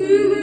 Mm-hmm.